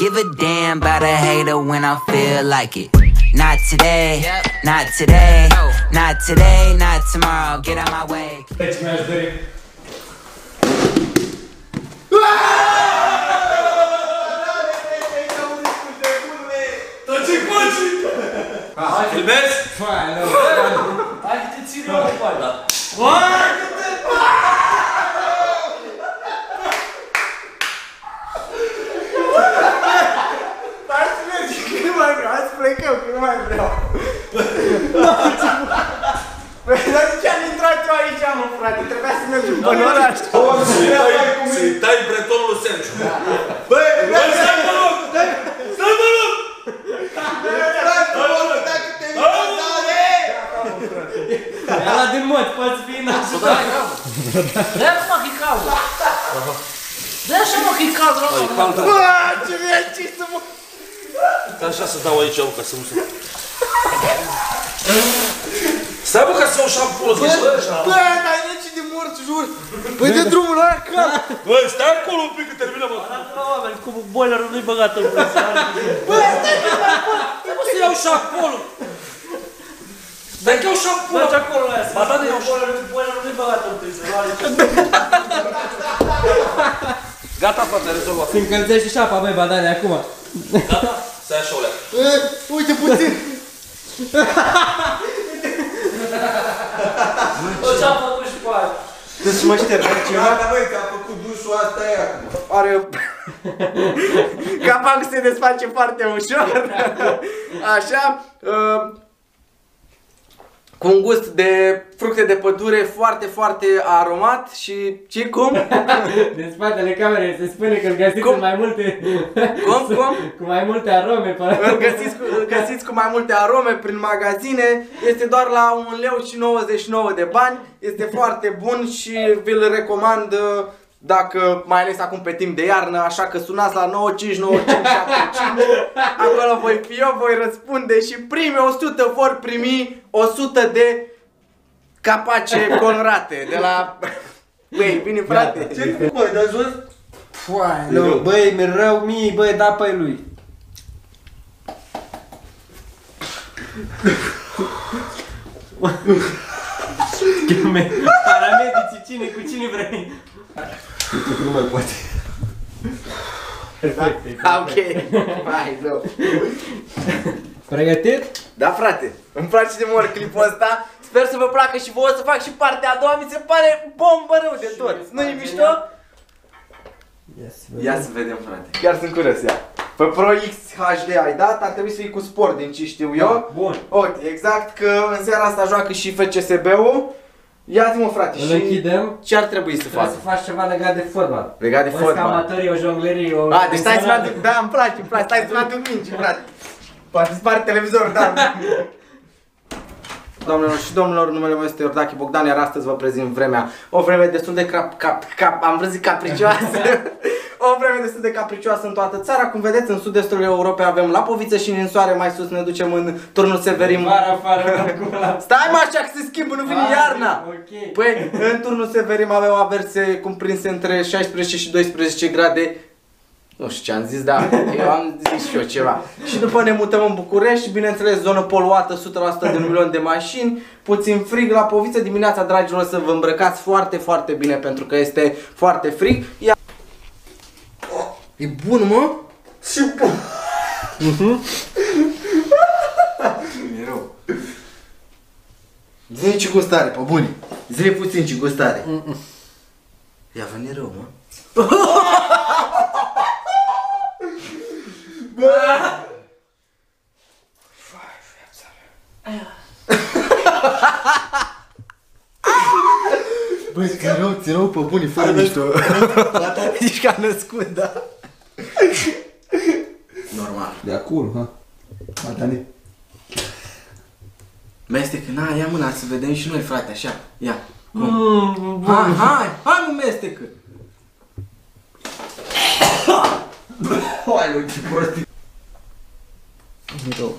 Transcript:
give a damn about a hater when I feel like it. Not today, not today, not today, not tomorrow. Get out my way. Deci mi-aș dori. Filmezi? Hai că te țin la Hai mai vreau. Păi, dar de ce am intrat eu aici, mă, frate? Trebuia să mergem până oraș. Să-i tai bretonul Sergiu. Băi, Băi, stai mă loc! Stai mă loc! Ăla din mod, poți fi nașul. Dă-i acum că e cald. Dă-i așa mă că e cald, Ai, rău. caldă. Bă, ce mi-ai ce să mă... Ca așa să dau aici, au, ca să nu se... Stai bă, ca să iau șampul ăsta. Bă, dar e ce de mort, jur. Păi de drumul ăla cald. Bă, stai acolo un pic, că termină, mă. La oameni, cum boilerul nu-i băgat în presă. Bă, stai pe Trebuie să iau șampulul. Dai că iau șampul. Mergi acolo la ea. Ba da, de iau șampul. Boilerul boilerul nu-i băgat în presă. Gata, frate, rezolvat. Se încălzește șapa, băi, badane, acum. Gata? Stai așa, olea. Bă, uite puțin. O ce-am făcut și cu aia. Deci să mă șterg, ai ceva? Gata, băi, că a făcut dușul asta e acum. Are... Capacul se desface foarte ușor. Așa. Uh, cu un gust de fructe de pădure foarte, foarte aromat și ce cum? Din spatele camerei se spune că îl găsiți Cum? cu mai multe... Cum, cum? Cu mai multe arome pe Îl găsiți, cu, îl găsiți cu mai multe arome prin magazine. Este doar la 1 leu și 99 de bani. Este foarte bun și vi-l recomand uh, dacă, mai ales acum pe timp de iarnă, așa că sunați la 959575. Acolo voi fi eu, voi răspunde și primii 100 vor primi 100 de capace colorate de la... Băi, bine frate. Ce cu băi, dar jos? Foai, nu, băi, mi rău mie, băi, da pe lui. Cheme, paramedicii, cine, cu cine vrei? Nu mai poate. Ok, hai, nu. Pregătit? Da, frate, îmi place de mult clipul ăsta. Sper să vă placă și vouă să fac și partea a doua. Mi se pare bombă rău de tot. Nu e mișto? Yes, Ia să vedem, frate. Chiar sunt curios, ia. Pe Pro X HD ai dat, ar trebui să fii cu sport din ce știu eu. Bun. Uite, exact că în seara asta joacă și FCSB-ul. Ia-ți mă, frate, Îl și închidem. ce ar trebui să Trebuie fac? să faci ceva legat de fotbal. Legat de Văd că fotbal. amatorii, o jonglerie, o... A, deci stai să-mi aduc, da, îmi place, îmi place, stai să-mi aduc mingi, frate. Poate spart televizorul, da. Doamnelor și domnilor, numele meu este Iordache Bogdan, iar astăzi vă prezint vremea. O vreme destul de cap, cap, cap, am vrut să zic capricioasă. o vreme destul de capricioasă în toată țara. Cum vedeți, în sud-estul Europei avem Lapoviță și în soare, mai sus ne ducem în turnul Severin. Vara afară, acum la... Stai mă așa că se schimbă, nu vine Ah, iarna. ok. Păi, în turnul Severim avem averse cuprinse între 16 și 12 grade. Nu știu ce am zis, dar eu am zis și eu ceva. Și după ne mutăm în București, bineînțeles, zonă poluată, 100% de un milion de mașini, puțin frig la poviță dimineața, dragilor, să vă îmbrăcați foarte, foarte bine pentru că este foarte frig. Ia... E bun, mă? Și bun. E rău. Zine ce gustare, pe bune. Zine puțin ce gustare. Ia veni rău, mă. Băi, ți rău, ți rău pe bune, fără mișto. Ești ca născut, da? Normal. De acolo, ha? Matane. Mestecă, na, ia mâna să vedem și noi, frate, așa. Ia. Mm, hai, hai, hai mă mestecă. Hai, nu, ce prostii. Rău.